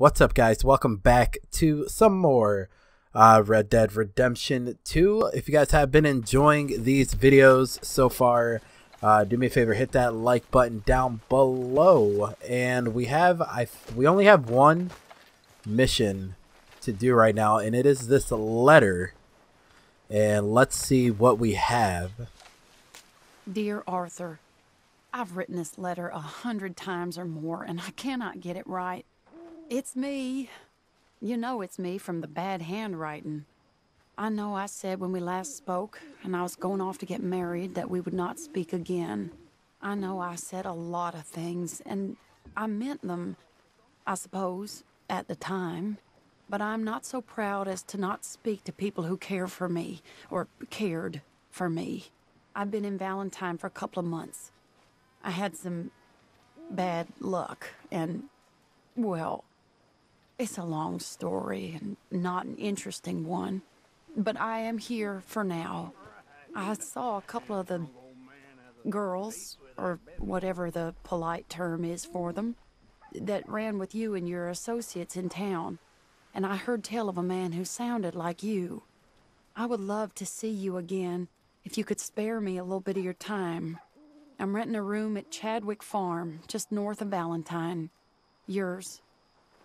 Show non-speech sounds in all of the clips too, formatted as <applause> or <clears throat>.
What's up, guys? Welcome back to some more uh, Red Dead Redemption 2. If you guys have been enjoying these videos so far, uh, do me a favor, hit that like button down below. And we have, I we only have one mission to do right now, and it is this letter. And let's see what we have. Dear Arthur, I've written this letter a hundred times or more, and I cannot get it right. It's me. You know it's me from the bad handwriting. I know I said when we last spoke, and I was going off to get married, that we would not speak again. I know I said a lot of things, and I meant them, I suppose, at the time. But I'm not so proud as to not speak to people who care for me, or cared for me. I've been in Valentine for a couple of months. I had some bad luck, and, well, it's a long story and not an interesting one. But I am here for now. I saw a couple of the girls, or whatever the polite term is for them, that ran with you and your associates in town. And I heard tell of a man who sounded like you. I would love to see you again if you could spare me a little bit of your time. I'm renting a room at Chadwick Farm, just north of Valentine. Yours,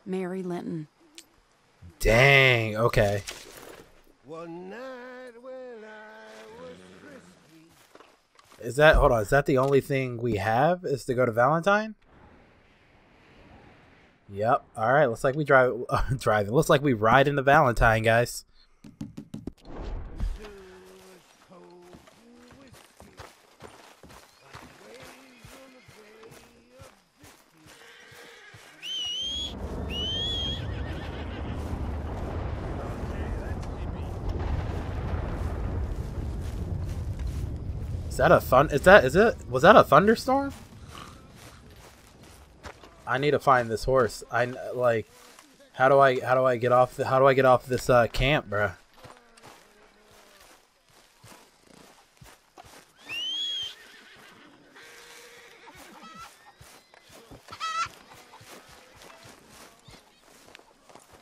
Mary Linton. Dang, okay. One night when I was frisky. Is that, hold on, is that the only thing we have is to go to Valentine? Yep. All right. Looks like we drive <laughs> driving. Looks like we ride into Valentine, guys. Two is cold whiskey. Like waves on the bay of Biscay. Is that a fun? Is that is it? Was that a thunderstorm? I need to find this horse. I like. How do I how do I get off the, how do I get off this uh, camp, bruh?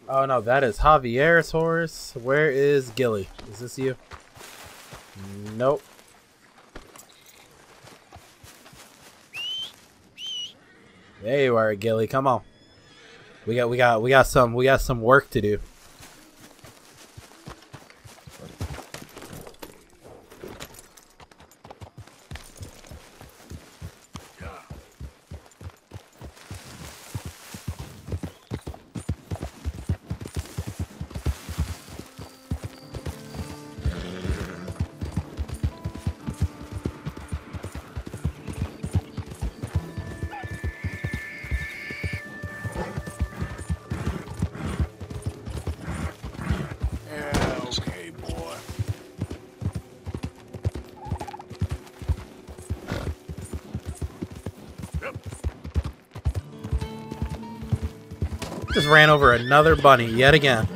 Oh no, that is Javier's horse. Where is Gilly? Is this you? Nope. There you are, Gilly. Come on. We got we got we got some we got some work to do. Ran over another bunny yet again.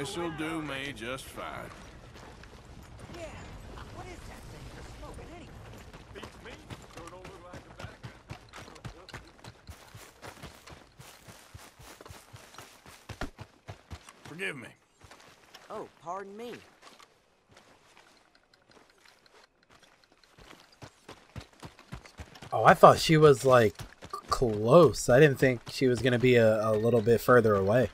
This'll do me just fine. Yeah. What is that thing you're smoking anyway? Forgive me. Oh, pardon me. Oh, I thought she was like close. I didn't think she was gonna be a, a little bit further away.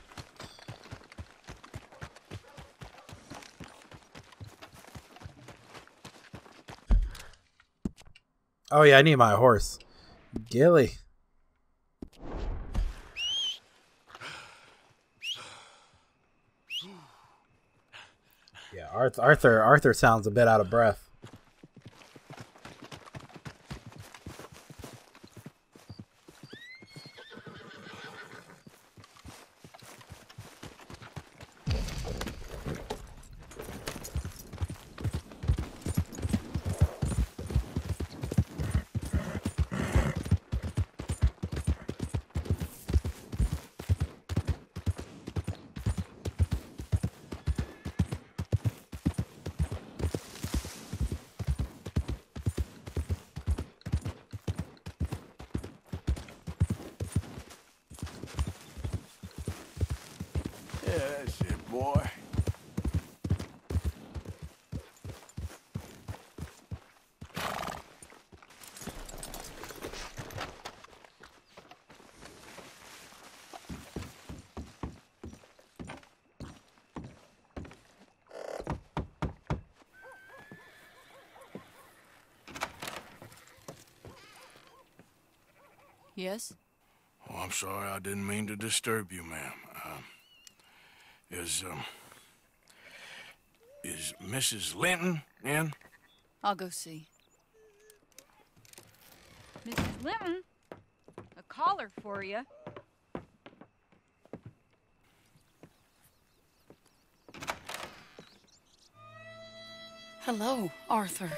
Oh yeah, I need my horse. Gilly. Yeah, Arthur Arthur Arthur sounds a bit out of breath. Yeah, that's it, boy. Yes? Oh, I'm sorry. I didn't mean to disturb you, ma'am. Um, is, um... Is Mrs. Linton in? I'll go see. Mrs. Linton, a caller for you. Hello, Arthur.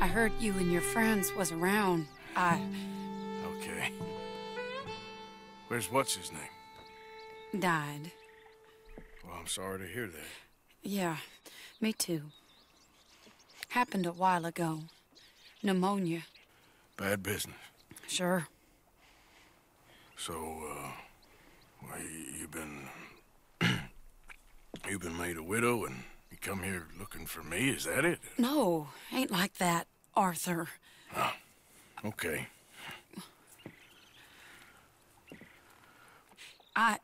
I heard you and your friends was around. I Okay. Where's what's his name? died. Well, I'm sorry to hear that. Yeah, me too. Happened a while ago. Pneumonia. Bad business. Sure. So, uh, well, you, you've been, <clears throat> you've been made a widow and you come here looking for me, is that it? No, ain't like that, Arthur. Ah, okay. I.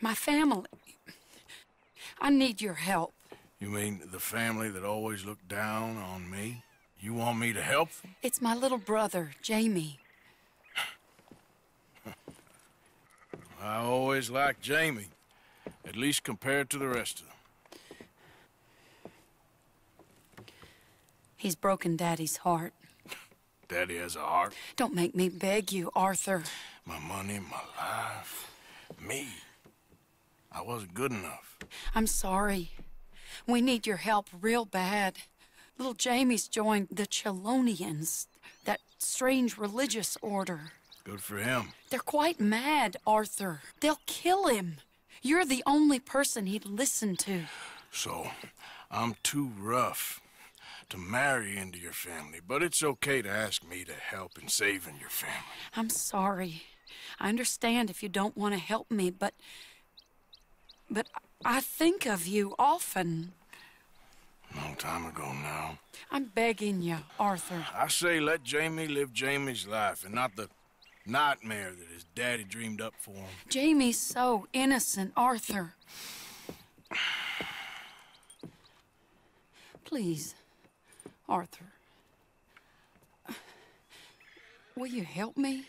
My family. I need your help. You mean the family that always looked down on me? You want me to help them? It's my little brother, Jamie. I always liked Jamie, at least compared to the rest of them. He's broken Daddy's heart. Daddy has a heart, Don't make me beg you, Arthur. my money, my life, me. I wasn't good enough. I'm sorry. We need your help real bad. Little Jamie's joined the Chelonians, that strange religious order. Good for him. They're quite mad, Arthur. They'll kill him. You're the only person he'd listen to. So, I'm too rough to marry into your family, but it's okay to ask me to help in saving your family. I'm sorry. I understand if you don't want to help me, but. But I think of you often. Long time ago now. I'm begging you, Arthur. I say let Jamie live Jamie's life and not the nightmare that his daddy dreamed up for him. Jamie's so innocent, Arthur. Please, Arthur. Will you help me?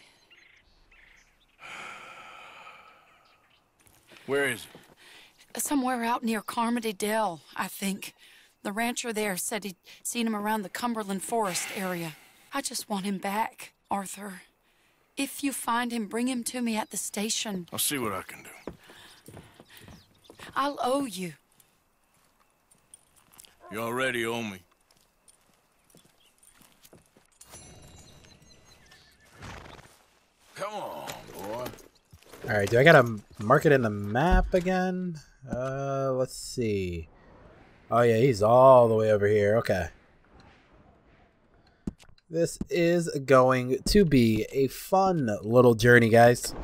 Where is he? Somewhere out near Carmody Dell, I think. The rancher there said he'd seen him around the Cumberland Forest area. I just want him back, Arthur. If you find him, bring him to me at the station. I'll see what I can do. I'll owe you. You already owe me. Come on, boy. All right, do I gotta mark it in the map again? Uh, let's see. Oh yeah, he's all the way over here. Okay. This is going to be a fun little journey, guys.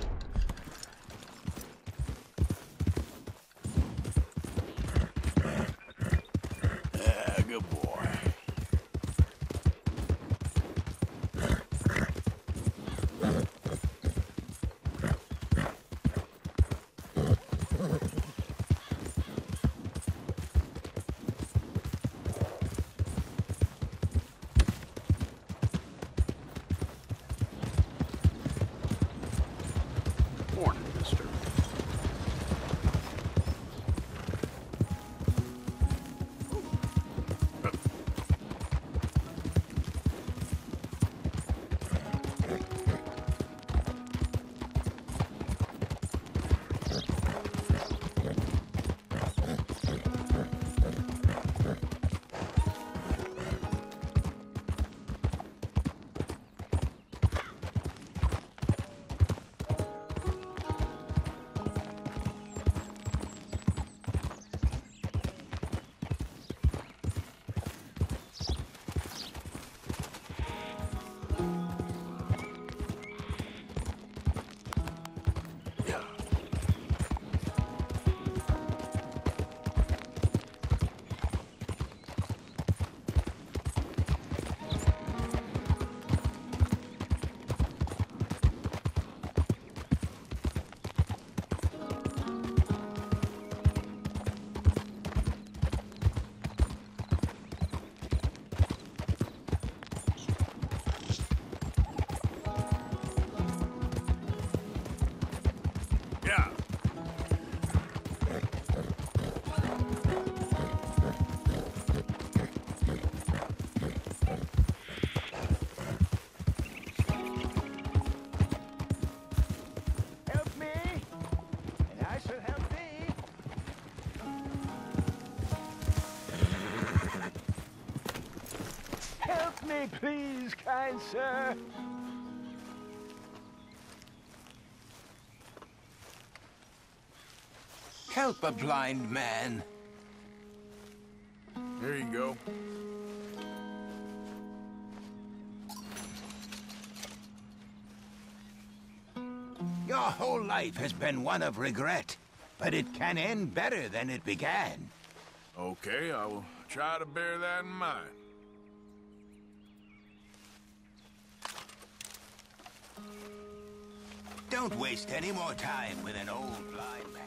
Okay. Please, sir. Help a blind man. There you go. Your whole life has been one of regret, but it can end better than it began. Okay, I will try to bear that in mind. Don't waste any more time with an old blind man.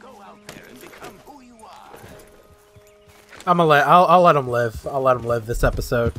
Go out there and become who you are. I'm gonna let I'll, I'll let him live. I'll let him live this episode.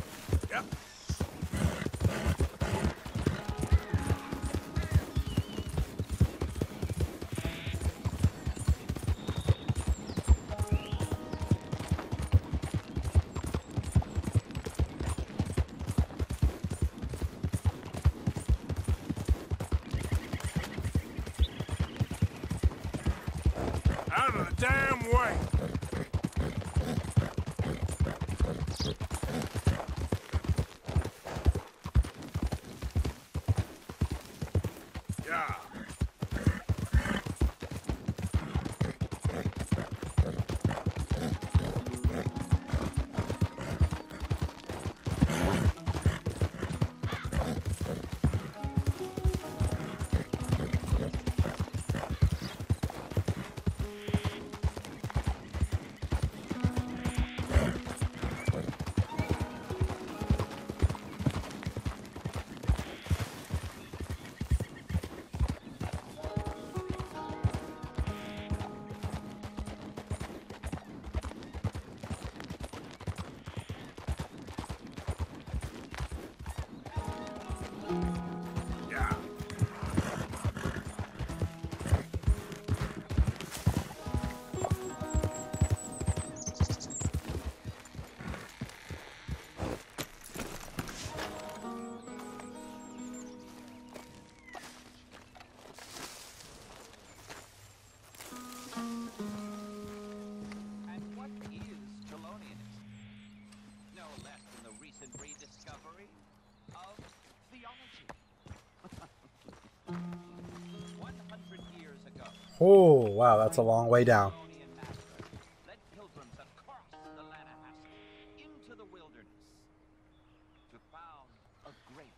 Oh wow, that's a long way down.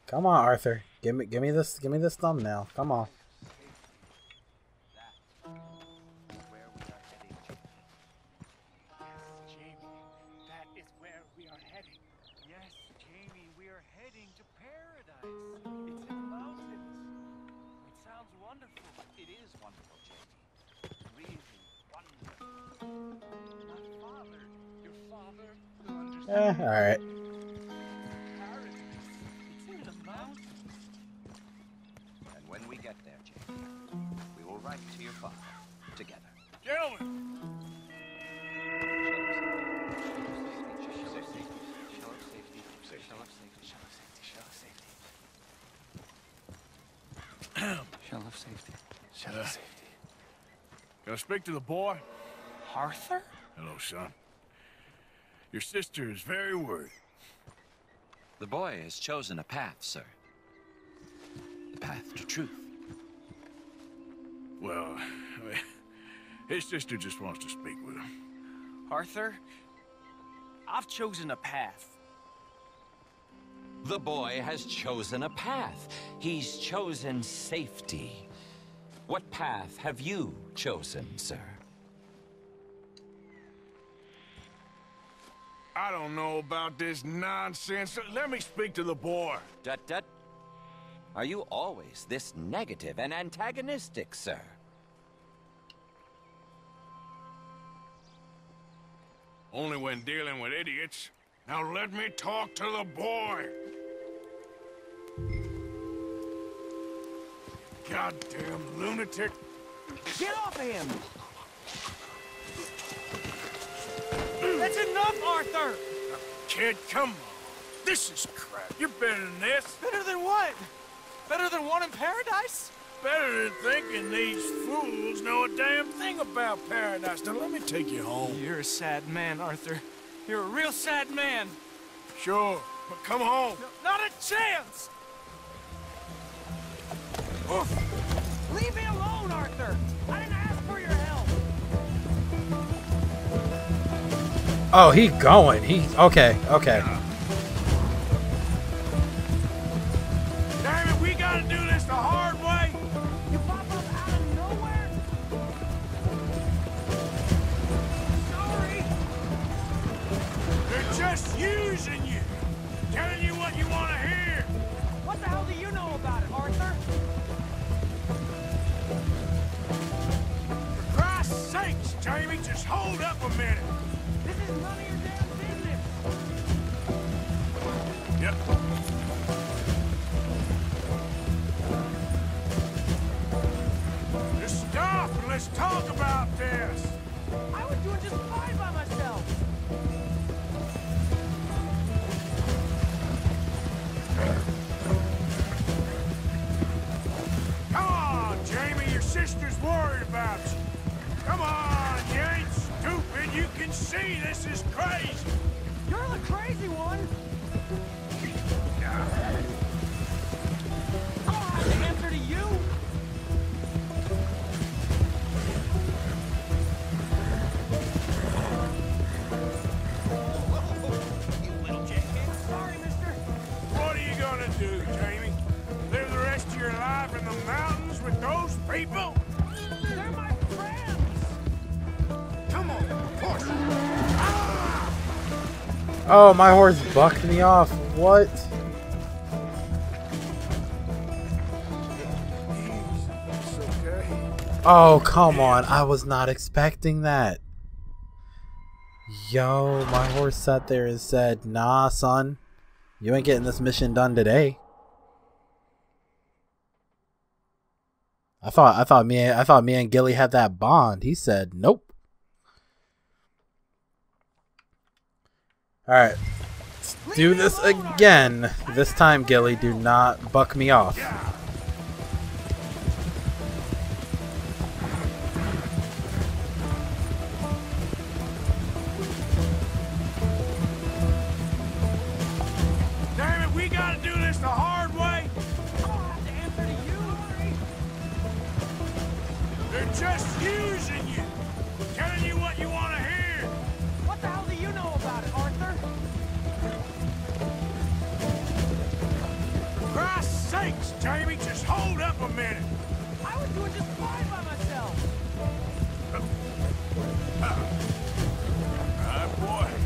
Come on, Arthur. Give me give me this give me this thumbnail. Come on. It is wonderful, Jamie. Really wonderful. My father, your father, will understand Eh, alright. paradise. It's in the mountains. And when we get there, Jamie, we will write to your father together. Gentlemen, Shell of safety. Shell Uh, of safety. can I speak to the boy? Arthur? Hello, son. Your sister is very worried. The boy has chosen a path, sir. The path to truth. Well, his sister just wants to speak with him. Arthur, I've chosen a path. The boy has chosen a path. He's chosen safety. What path have you chosen, sir? I don't know about this nonsense. Let me speak to the boy. Dut dut. Are you always this negative and antagonistic, sir? Only when dealing with idiots. Now let me talk to the boy. Goddamn lunatic. Get off of him! That's enough, Arthur! Kid, come on. This is crap. You're better than this. Better than what? Better than one in paradise? Better than thinking these fools know a damn thing about paradise. Now let me take you home. You're a sad man, Arthur. You're a real sad man. Sure, but come home. Not a chance! Oof. Oh, he going. He okay, okay. Damn it, we gotta do this the hard way. You pop up out of nowhere? Sorry! They're just using you. Telling you what you want to hear. What the hell do you know about it, Arthur? For Christ's sakes, Jamie, just hold up a minute. With those people? They're my friends! Come on, push. Ah! Oh, my horse bucked me off. What? Oh, come on. I was not expecting that. Yo, my horse sat there and said, "Nah, son. You ain't getting this mission done today." I thought I thought me I thought me and Gilly had that bond. He said, "Nope." All right. Let's do this again. This time, Gilly, do not buck me off. Damn it, we gotta do this the hard just using you. Telling you what you want to hear. What the hell do you know about it, Arthur? For Jamie, just hold up a minute. I was doing just fine by myself. Ah, boy.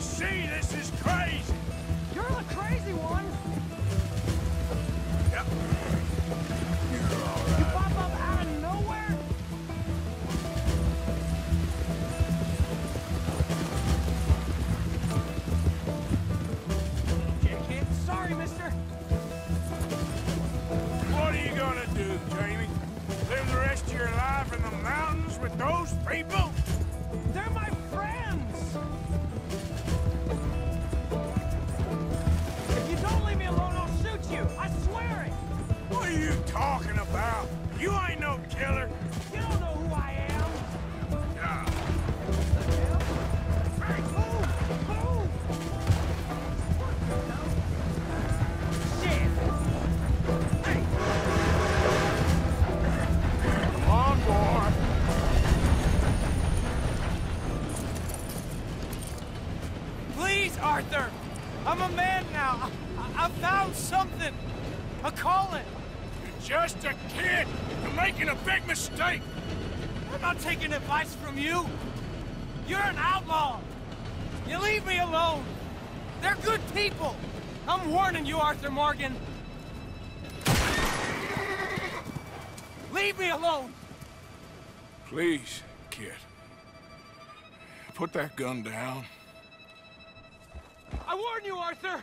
See this is crazy. I'm a man now. I, I found something. A calling. You're just a kid. You're making a big mistake. I'm not taking advice from you. You're an outlaw. You leave me alone. They're good people. I'm warning you, Arthur Morgan. Leave me alone. Please, kid. Put that gun down. Warn you, Arthur.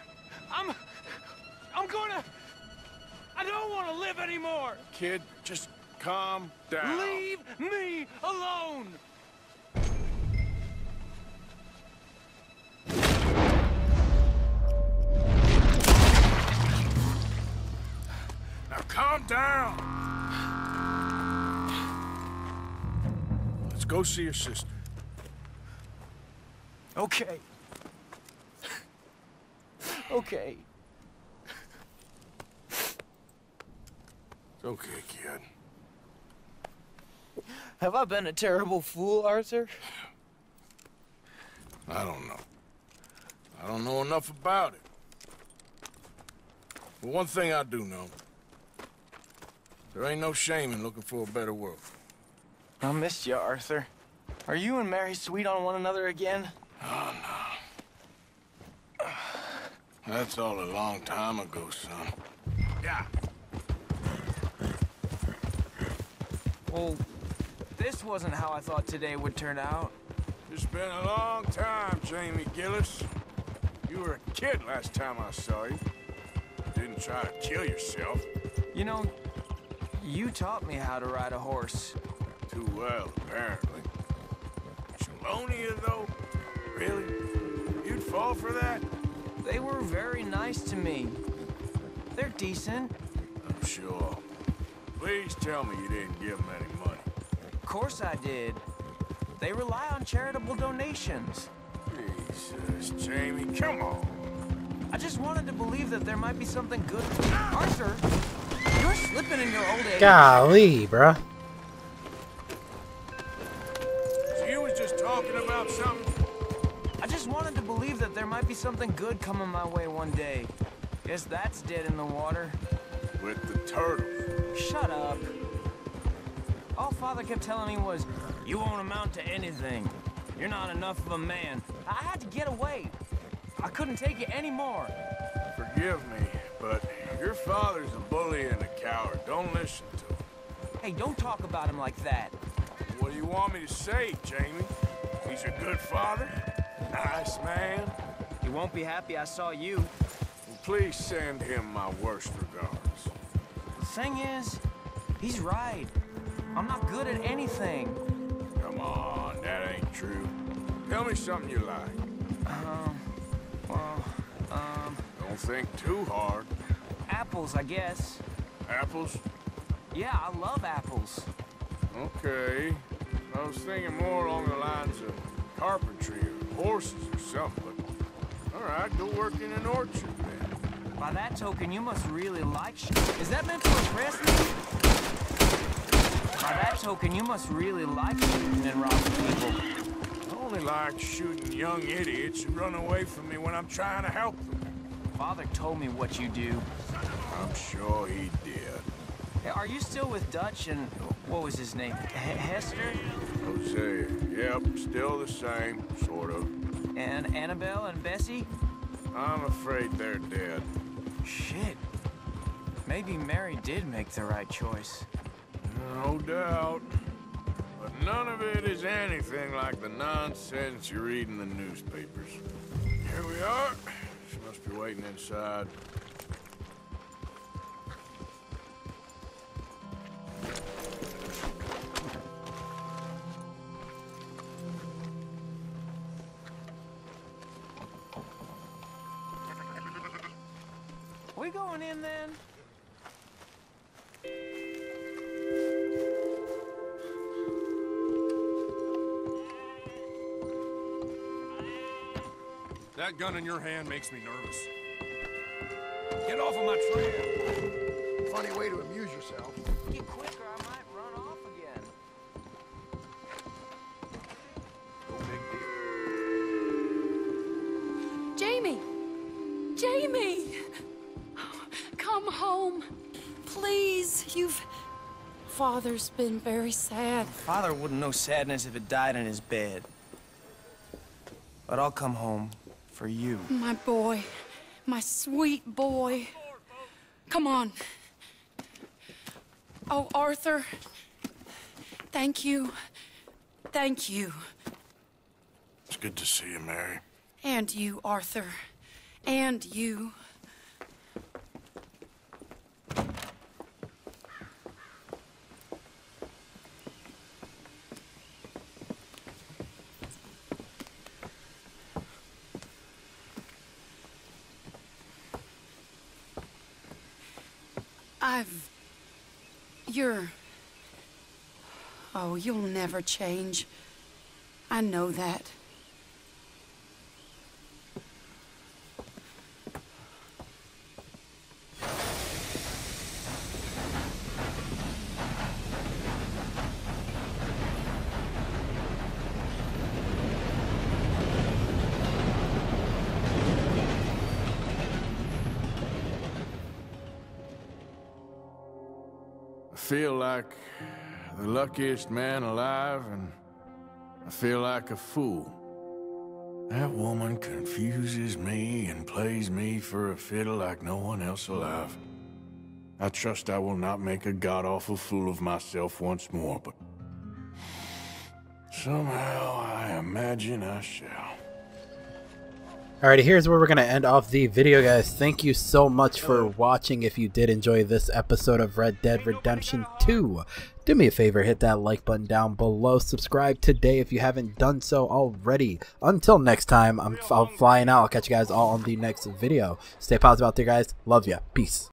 I'm... I'm gonna... I don't want to live anymore. Kid, just calm down. Leave me alone. Now calm down. Let's go see your sister. Okay. Okay. It's okay, kid. Have I been a terrible fool, Arthur? I don't know. I don't know enough about it. But one thing I do know. There ain't no shame in looking for a better world. I missed you, Arthur. Are you and Mary sweet on one another again? Oh, That's all a long time ago, son. Yeah. Well, this wasn't how I thought today would turn out. It's been a long time, Jamie Gillis. You were a kid last time I saw you. Didn't try to kill yourself. You know, you taught me how to ride a horse. Too well, apparently. Chelonia, though? Really? You'd fall for that? They were very nice to me. They're decent. I'm sure. Please tell me you didn't give them any money. Of course I did. They rely on charitable donations. Jesus, Jamie, come on. I just wanted to believe that there might be something good. Arthur, you're slipping in your old age. Golly, bruh. So you was just talking about something? Might be something good coming my way one day. Guess that's dead in the water. With the turtle. Shut up. All Father kept telling me was, you won't amount to anything. You're not enough of a man. I had to get away. I couldn't take it anymore. Forgive me, but your father's a bully and a coward. Don't listen to him. Hey, don't talk about him like that. What do you want me to say, Jamie? He's a good father? Nice man? He won't be happy I saw you. Please send him my worst regards. The thing is, he's right. I'm not good at anything. Come on, that ain't true. Tell me something you like. Um, well, um, Don't think too hard. apples, I guess. Apples? Yeah, I love apples. Okay. I was thinking more along the lines of carpentry or horses or something, all right, go work in an orchard then. By that token, you must really like sh- Is that meant to impress me? By that token, you must really like shooting and robbing people. I only like shooting young idiots who run away from me when I'm trying to help them. Father told me what you do. I'm sure he did. Hey, Are you still with Dutch and what was his name? H- Hester Hosea, yep, still the same, sort of. And Annabelle and Bessie? I'm afraid they're dead. Shit. Maybe Mary did make the right choice. No doubt. But none of it is anything like the nonsense you read in the newspapers. Here we are. She must be waiting inside. We going in then? That gun in your hand makes me nervous. Get off of my trail! Funny way to amuse yourself. Get quicker, Father's been very sad. Father wouldn't know sadness if it died in his bed. But I'll come home for you. My boy. My sweet boy. Come on. Oh, Arthur. Thank you. Thank you. It's good to see you, Mary. And you, Arthur. And you. I've. You're. Oh, you'll never change. I know that. I feel like the luckiest man alive, and I feel like a fool. That woman confuses me and plays me for a fiddle like no one else alive. I trust I will not make a god-awful fool of myself once more, but somehow I imagine I shall. Alrighty, here's where we're going to end off the video, guys. Thank you so much for watching. If you did enjoy this episode of Red Dead Redemption 2, do me a favor, hit that like button down below. Subscribe today if you haven't done so already. Until next time, I'm, I'm flying out. I'll catch you guys all on the next video. Stay positive out there, guys. Love ya. Peace.